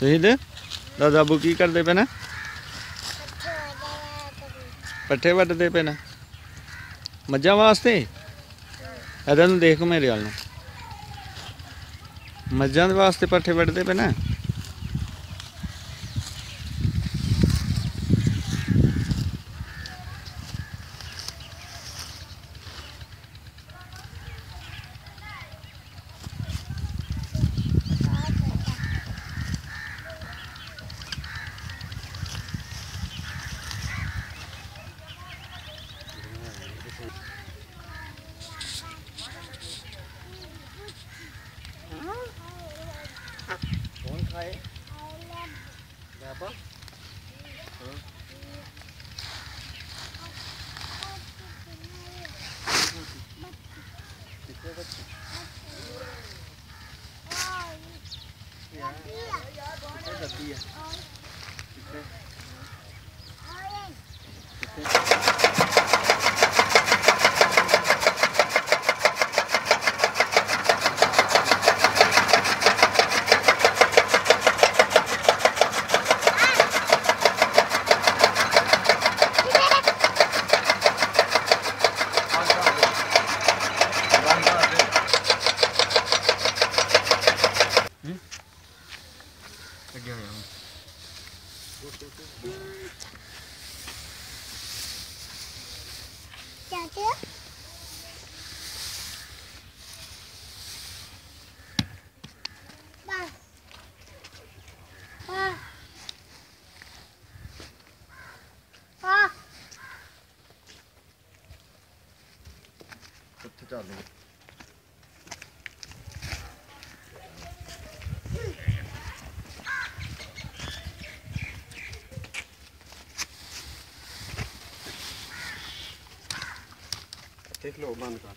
ਤੁਸੀਂ ਦੇ ਦਾਦਾ ਬੂ ਕੀ ਕਰਦੇ ਪਏ ਨੇ? ਪੱਠੇ ਵੱਢਦੇ ਪਏ ਨੇ। ਮੱਝਾਂ ਵਾਸਤੇ? ਇਹਦਾ ਨੂੰ ਦੇਖ ਮੇਰੇ ਵੱਲ ਨੂੰ। ਮੱਝਾਂ ਦੇ ਵਾਸਤੇ ਪੱਠੇ ਵੱਢਦੇ ਪਏ ਨਾ? right? 여기? 와. 와. 와. 끝에 자는 देख लो बंद कर।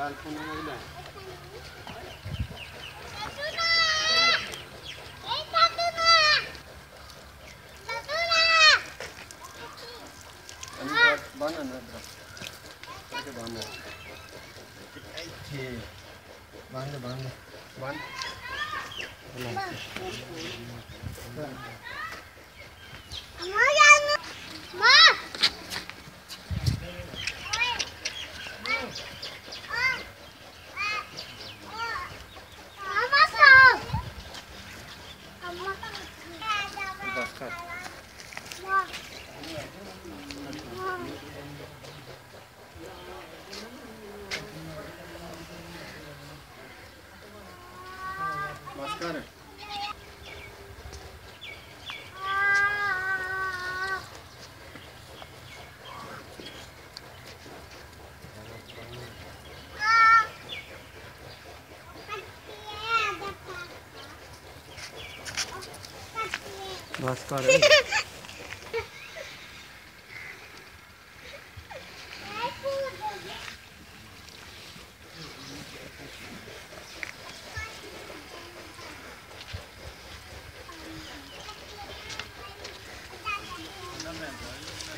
balkonuna bile. बांध बान बस Got. Let's go. Yeah.